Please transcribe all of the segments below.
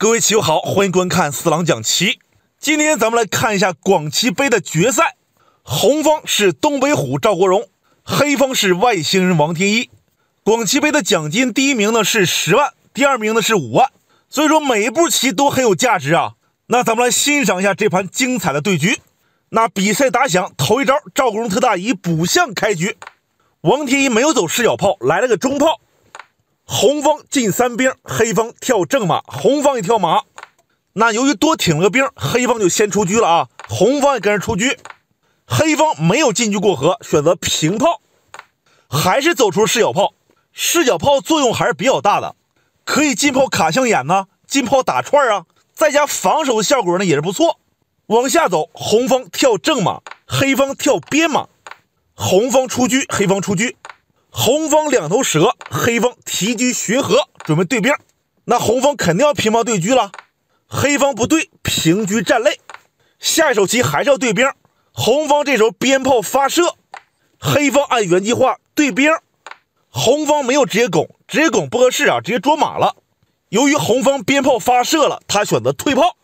各位棋友好，欢迎观看四郎讲棋。今天咱们来看一下广棋杯的决赛，红方是东北虎赵国荣，黑方是外星人王天一。广棋杯的奖金第一名呢是十万，第二名呢是五万，所以说每一步棋都很有价值啊。那咱们来欣赏一下这盘精彩的对局。那比赛打响，头一招赵国荣特大以补象开局，王天一没有走视角炮，来了个中炮。红方进三兵，黑方跳正马，红方也跳马。那由于多挺了个兵，黑方就先出车了啊。红方也跟着出车，黑方没有进车过河，选择平炮，还是走出视角炮。视角炮作用还是比较大的，可以进炮卡象眼呢，进炮打串啊，再加防守的效果呢也是不错。往下走，红方跳正马，黑方跳边马，红方出车，黑方出车。红方两头蛇，黑方提车巡河，准备对兵。那红方肯定要平炮对车了，黑方不对，平车占肋。下一手棋还是要对兵。红方这时候鞭炮发射，黑方按原计划对兵。红方没有直接拱，直接拱不合适啊，直接捉马了。由于红方鞭炮发射了，他选择退炮。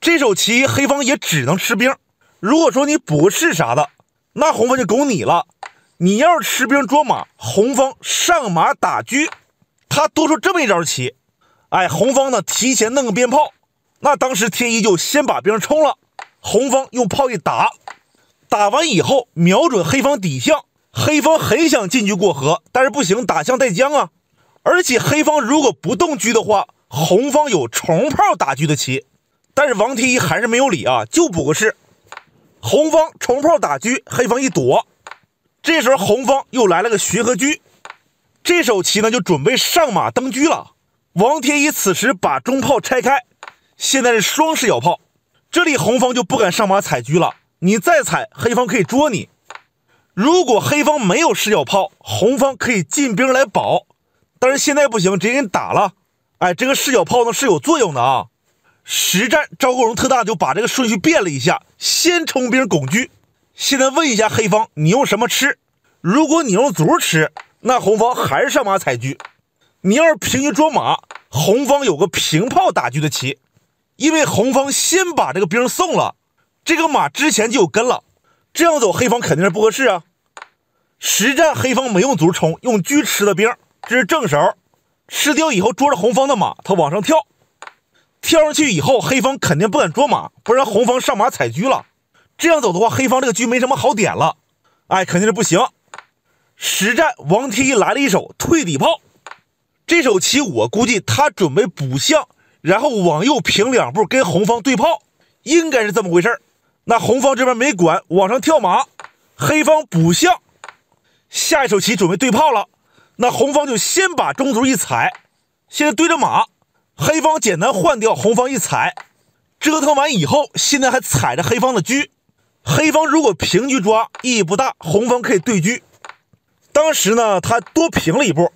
这手棋黑方也只能吃兵。如果说你补个士啥的，那红方就拱你了。你要是吃兵捉马，红方上马打车，他多出这么一招棋。哎，红方呢提前弄个鞭炮，那当时天一就先把兵冲了，红方用炮一打，打完以后瞄准黑方底象，黑方很想进车过河，但是不行，打象带将啊。而且黑方如果不动车的话，红方有重炮打车的棋，但是王天一还是没有理啊，就补个士。红方重炮打车，黑方一躲。这时候红方又来了个学和车，这手棋呢就准备上马登车了。王天一此时把中炮拆开，现在是双视角炮，这里红方就不敢上马踩车了。你再踩，黑方可以捉你。如果黑方没有视角炮，红方可以进兵来保，但是现在不行，直接给你打了。哎，这个视角炮呢是有作用的啊。实战赵国荣特大就把这个顺序变了一下，先冲兵拱车。现在问一下黑方，你用什么吃？如果你用卒吃，那红方还是上马踩车。你要是平车捉马，红方有个平炮打车的棋，因为红方先把这个兵送了，这个马之前就有跟了，这样走黑方肯定是不合适啊。实战黑方没用卒冲，用车吃的兵，这是正手，吃掉以后捉着红方的马，他往上跳，跳上去以后黑方肯定不敢捉马，不然红方上马踩车了。这样走的话，黑方这个车没什么好点了，哎，肯定是不行。实战王天一来了一手退底炮，这手棋我估计他准备补象，然后往右平两步跟红方对炮，应该是这么回事那红方这边没管，往上跳马，黑方补象，下一手棋准备对炮了。那红方就先把中卒一踩，现在对着马，黑方简单换掉，红方一踩，折腾完以后，现在还踩着黑方的车。黑方如果平车抓意义不大，红方可以对车。当时呢，他多平了一步，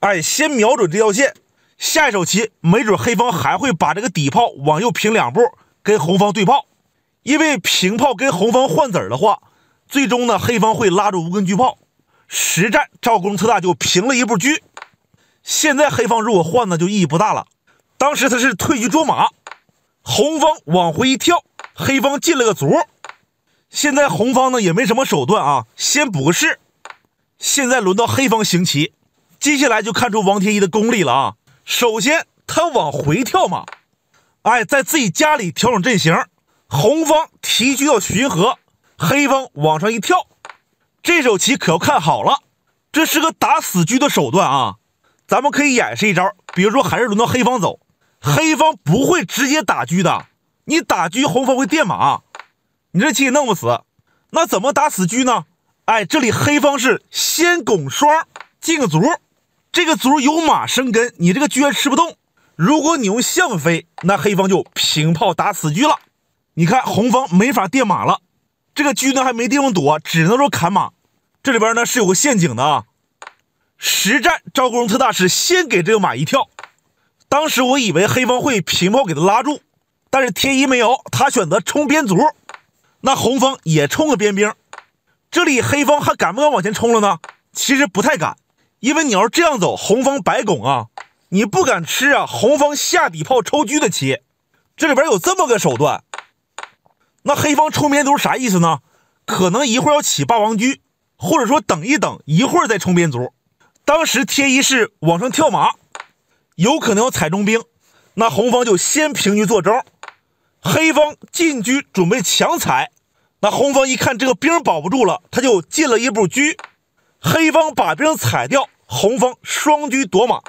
哎，先瞄准这条线。下一手棋没准黑方还会把这个底炮往右平两步，跟红方对炮。因为平炮跟红方换子儿的话，最终呢，黑方会拉住无根车炮。实战赵公特大就平了一步车。现在黑方如果换呢，就意义不大了。当时他是退车捉马，红方往回一跳，黑方进了个卒。现在红方呢也没什么手段啊，先补个士。现在轮到黑方行棋，接下来就看出王天一的功力了啊。首先他往回跳马，哎，在自己家里调整阵型。红方提车要巡河，黑方往上一跳，这手棋可要看好了，这是个打死车的手段啊。咱们可以演示一招，比如说还是轮到黑方走，黑方不会直接打车的，你打车红方会垫马。你这棋也弄不死，那怎么打死车呢？哎，这里黑方是先拱双进个卒，这个卒有马生根，你这个车吃不动。如果你用象飞，那黑方就平炮打死车了。你看红方没法垫马了，这个车呢还没地方躲，只能说砍马。这里边呢是有个陷阱的啊。实战赵国荣特大师先给这个马一跳，当时我以为黑方会平炮给他拉住，但是天一没有，他选择冲边卒。那红方也冲个边兵，这里黑方还敢不敢往前冲了呢？其实不太敢，因为你要是这样走，红方白拱啊，你不敢吃啊，红方下底炮抽车的棋，这里边有这么个手段。那黑方冲边卒啥意思呢？可能一会儿要起霸王车，或者说等一等，一会儿再冲边卒。当时贴一是往上跳马，有可能要踩中兵，那红方就先平车做招，黑方进车准备强踩，那红方一看这个兵保不住了，他就进了一步车，黑方把兵踩掉，红方双车夺马。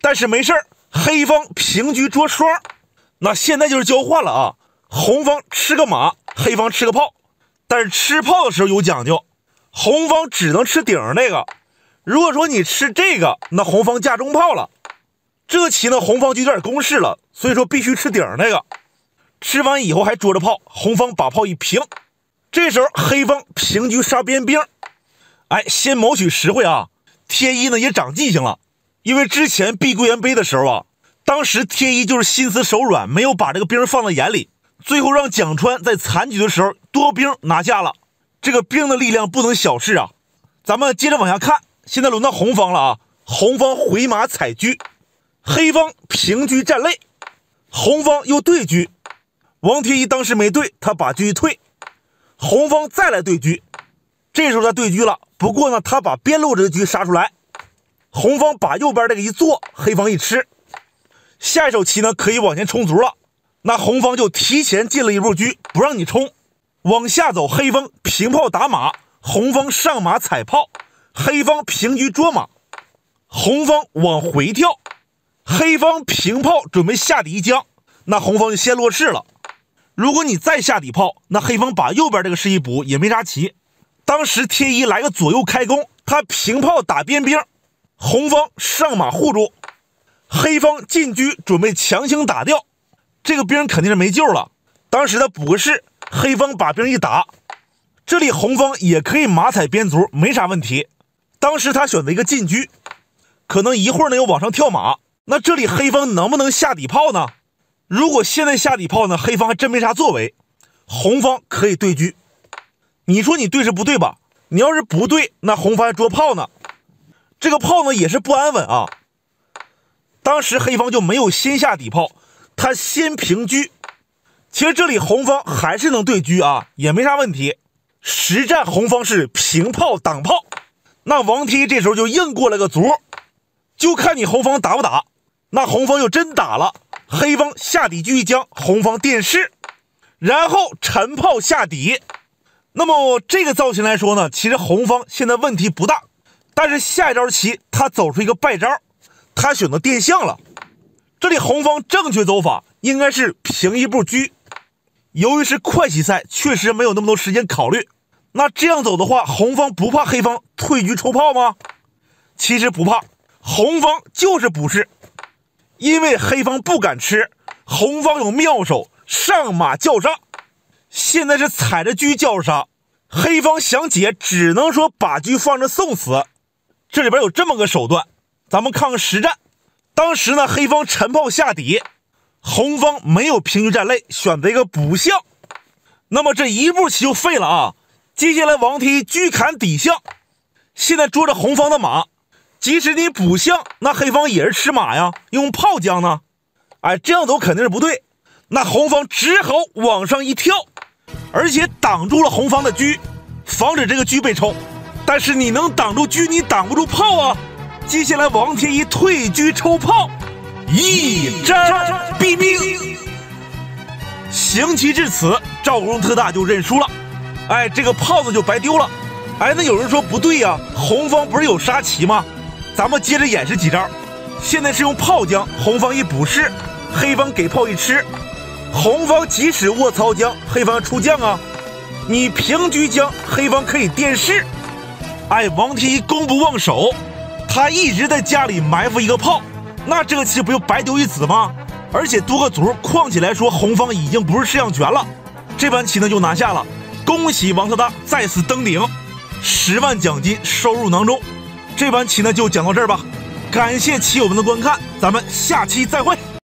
但是没事黑方平车捉双，那现在就是交换了啊！红方吃个马，黑方吃个炮，但是吃炮的时候有讲究，红方只能吃顶上那个。如果说你吃这个，那红方架中炮了，这棋呢红方就有点攻势了，所以说必须吃顶上那个。吃完以后还捉着炮，红方把炮一平，这时候黑方平车杀边兵，哎，先谋取实惠啊！天一呢也长记性了。因为之前碧桂园杯的时候啊，当时天一就是心慈手软，没有把这个兵放在眼里，最后让蒋川在残局的时候多兵拿下了。这个兵的力量不能小视啊！咱们接着往下看，现在轮到红方了啊！红方回马踩车，黑方平车站肋，红方又对车。王天一当时没对，他把车一退，红方再来对车，这时候他对车了，不过呢，他把边路这个车杀出来。红方把右边这个一做，黑方一吃，下一手棋呢可以往前冲卒了。那红方就提前进了一步车，不让你冲，往下走。黑方平炮打马，红方上马踩炮，黑方平车捉马，红方往回跳，黑方平炮准备下底一将，那红方就先落士了。如果你再下底炮，那黑方把右边这个士一补也没啥棋。当时天一来个左右开弓，他平炮打边兵。红方上马护住，黑方进车准备强行打掉，这个兵肯定是没救了。当时他补个士，黑方把兵一打，这里红方也可以马踩边卒，没啥问题。当时他选择一个进车，可能一会儿呢又往上跳马，那这里黑方能不能下底炮呢？如果现在下底炮呢，黑方还真没啥作为，红方可以对车。你说你对是不对吧？你要是不对，那红方还捉炮呢。这个炮呢也是不安稳啊。当时黑方就没有先下底炮，他先平车。其实这里红方还是能对车啊，也没啥问题。实战红方是平炮挡炮，那王天这时候就硬过来个卒，就看你红方打不打。那红方就真打了，黑方下底车一将，红方电视，然后沉炮下底。那么这个造型来说呢，其实红方现在问题不大。但是下一招棋，他走出一个败招，他选择电象了。这里红方正确走法应该是平一步车。由于是快棋赛，确实没有那么多时间考虑。那这样走的话，红方不怕黑方退车抽炮吗？其实不怕，红方就是补士，因为黑方不敢吃，红方有妙手上马叫杀。现在是踩着车叫杀，黑方想解，只能说把车放着送死。这里边有这么个手段，咱们看看实战。当时呢，黑方沉炮下底，红方没有平车站肋，选择一个补象。那么这一步棋就废了啊！接下来王天一车砍底象，现在捉着红方的马，即使你补象，那黑方也是吃马呀，用炮将呢。哎，这样走肯定是不对。那红方只好往上一跳，而且挡住了红方的车，防止这个车被抽。但是你能挡住车，你挡不住炮啊！接下来王天一退车抽炮，一招毙命。行棋至此，赵国荣特大就认输了。哎，这个炮子就白丢了。哎，那有人说不对呀，红方不是有杀棋吗？咱们接着演示几招。现在是用炮将，红方一补士，黑方给炮一吃。红方即使卧槽将，黑方出将啊。你平车将，黑方可以电视。哎，王天一攻不忘手，他一直在家里埋伏一个炮，那这个棋不就白丢一子吗？而且多个卒，况且来说，红方已经不是士象权了，这盘棋呢就拿下了，恭喜王特大再次登顶，十万奖金收入囊中。这盘棋呢就讲到这儿吧，感谢棋友们的观看，咱们下期再会。